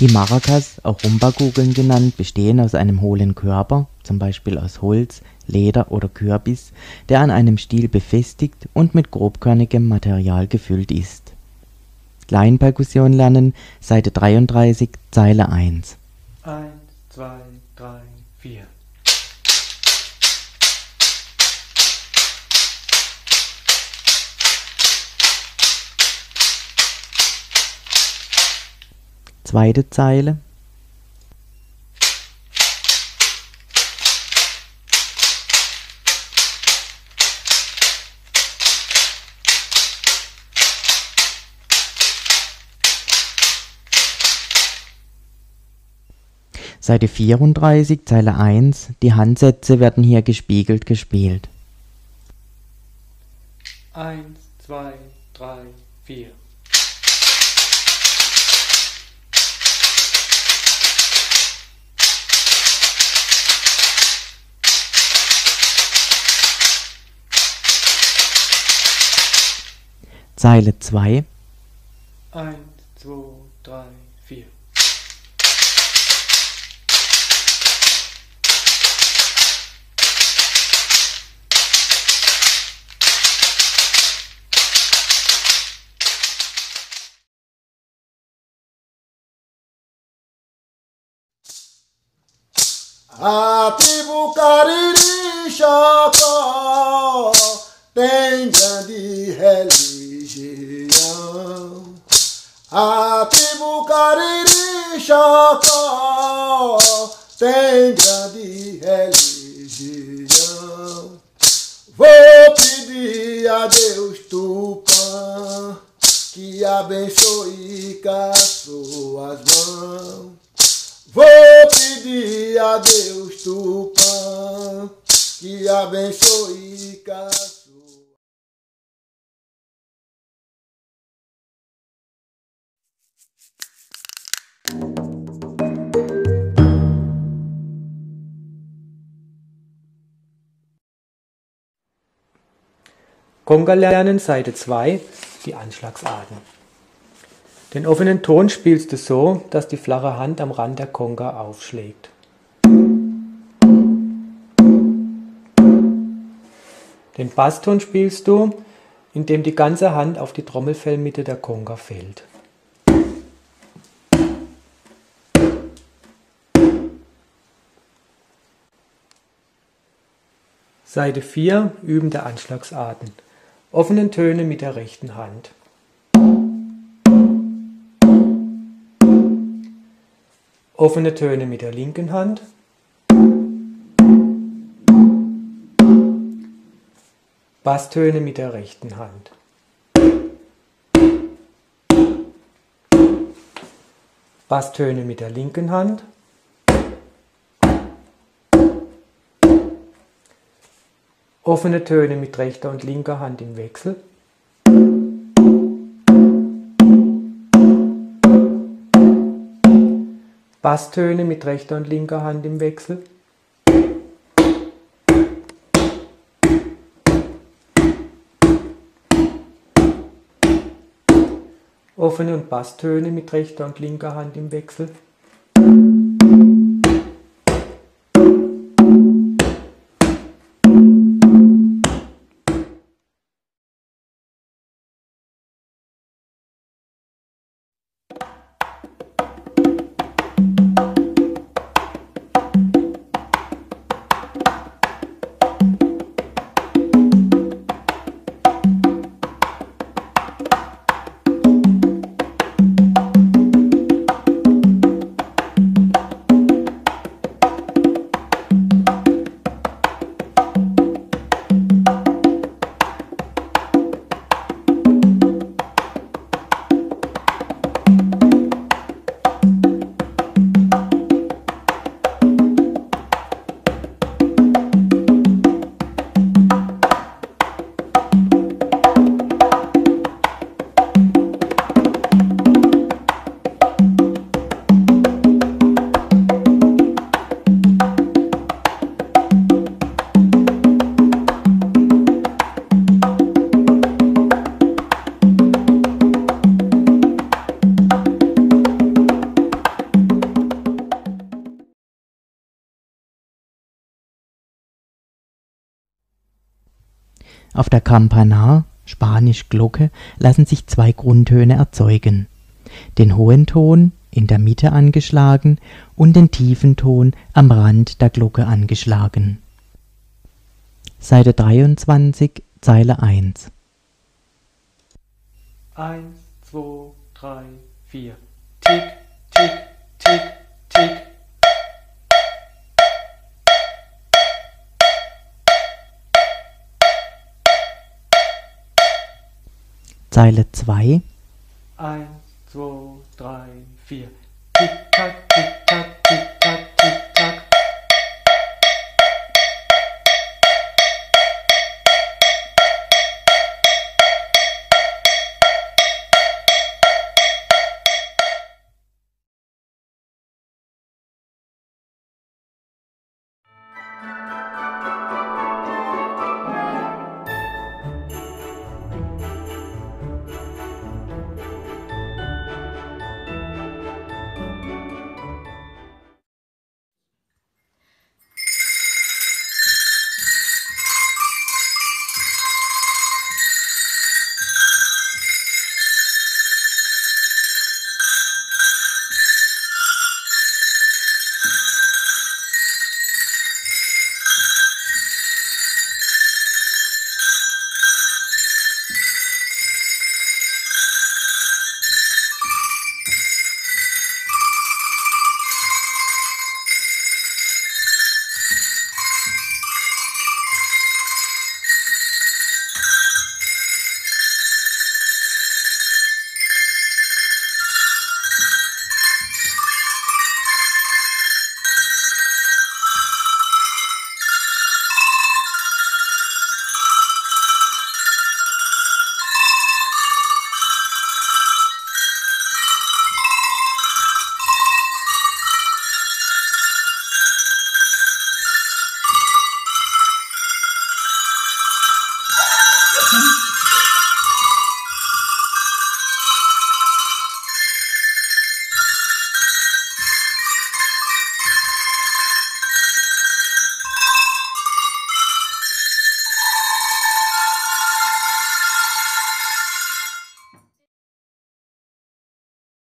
Die Maracas, auch Rumba-Kugeln genannt, bestehen aus einem hohlen Körper (zum Beispiel aus Holz, Leder oder Kürbis), der an einem Stiel befestigt und mit grobkörnigem Material gefüllt ist. Laienperkussion lernen Seite 33, Zeile 1 1, 2, 3, 4 Zweite Zeile. Seite 34, Zeile 1, die Handsätze werden hier gespiegelt gespielt. 1, 2, 3, 4 Zeile 2 1, 2, 3, 4 Ativo Cariri Chocó tem grande religião. Ativo Cariri Chocó tem grande religião. Vou pedir a Deus Tupã que abençoe com as suas mãos. Vou pedir a Deus Tupã que abençoe com Conga lernen, Seite 2, die Anschlagsarten. Den offenen Ton spielst du so, dass die flache Hand am Rand der Conga aufschlägt. Den Basston spielst du, indem die ganze Hand auf die Trommelfellmitte der Conga fällt. Seite 4 Üben der Anschlagsarten. Offenen Töne mit der rechten Hand. Offene Töne mit der linken Hand. Basstöne mit der rechten Hand. Basstöne mit der linken Hand. Offene Töne mit rechter und linker Hand im Wechsel. Basstöne mit rechter und linker Hand im Wechsel. Offene und Basstöne mit rechter und linker Hand im Wechsel. Auf der Campanar, spanisch Glocke, lassen sich zwei Grundtöne erzeugen. Den hohen Ton, in der Mitte angeschlagen, und den tiefen Ton am Rand der Glocke angeschlagen. Seite 23, Zeile 1 1, 2, 3, 4. Tick, tick, tick, tick. Zeile 2 1, 2, 3, 4.